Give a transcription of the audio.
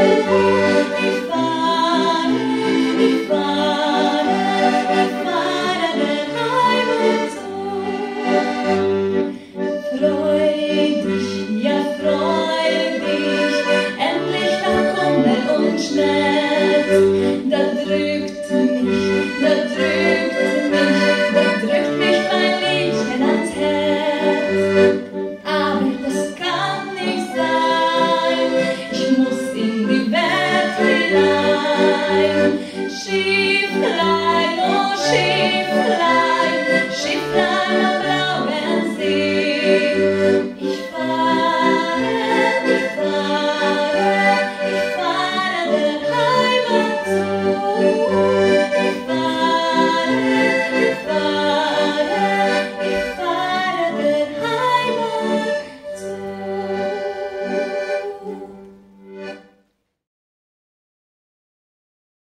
Música she